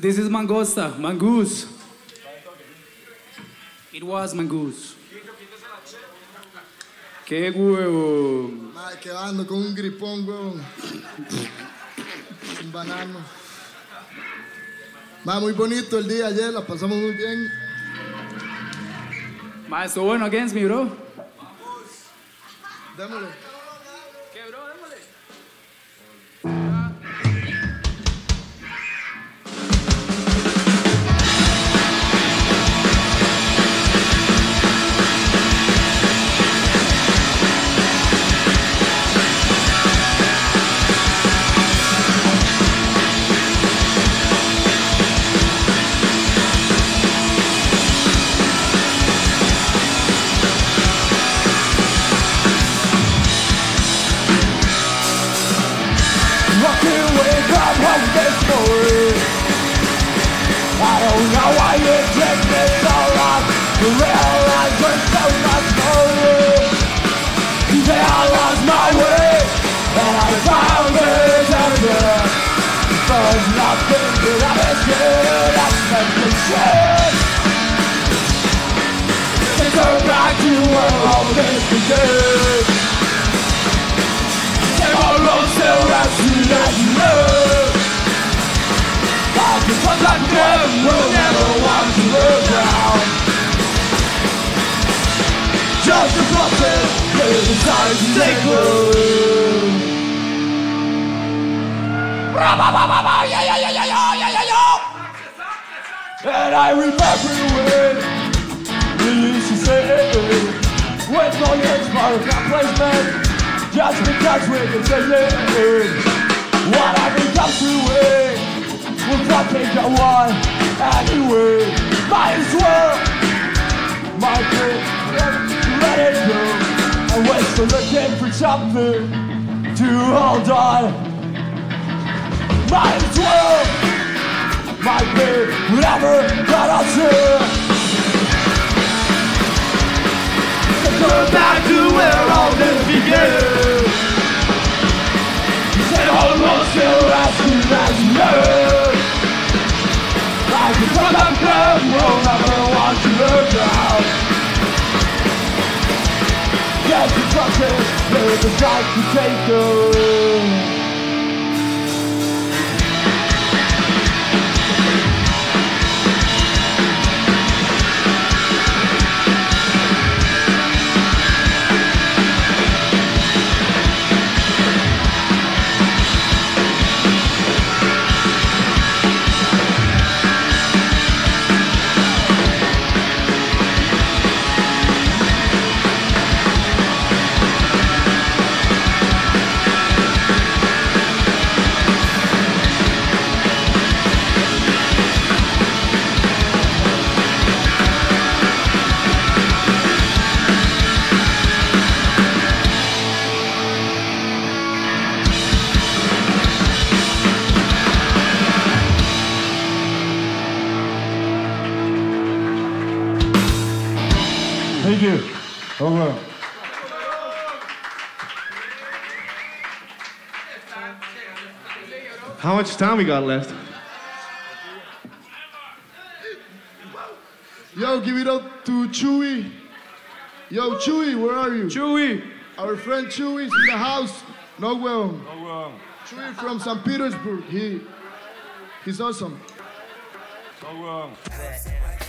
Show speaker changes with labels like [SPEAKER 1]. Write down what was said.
[SPEAKER 1] This is Mangosta, Mangoose. It was Mangoose. Qué huevo.
[SPEAKER 2] Madre, que ando con un gripón, weón. un banano. Madre, muy bonito el día ayer, la pasamos muy bien.
[SPEAKER 1] Maestro bueno against me, bro.
[SPEAKER 2] Démosle.
[SPEAKER 3] Walking this I don't know why you took me so long To realize there's so much more Then I lost my way And I found this anger There's nothing that I did Expectation To go back to where all this began Tomorrow still Just a process. They decide to take Yeah, yeah, yeah, yeah, yeah, yeah, yeah, yeah. And I remember when you used to say With all your expired placement just because we can say it What I become to it Will fucking go on anyway. Might as well Might as something To hold on. Might as well Might be whatever that I'll do Go back to where all this began. The roads still Get the truckers, there's Thank you.
[SPEAKER 4] How much time we got left?
[SPEAKER 2] Yo, give it up to Chewy. Yo, Chewy, where are you?
[SPEAKER 1] Chewy.
[SPEAKER 2] Our friend Chewy is in the house. No well. No well. Chewy from St. Petersburg. He, he's awesome.
[SPEAKER 5] like